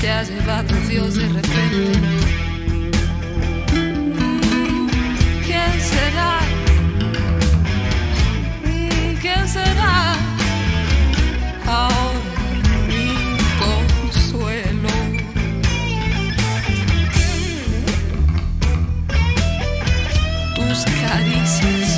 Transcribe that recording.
Te ha llevado Dios de repente. ¿Quién será? ¿Quién será? Ahora mi consuelo. tus caricias,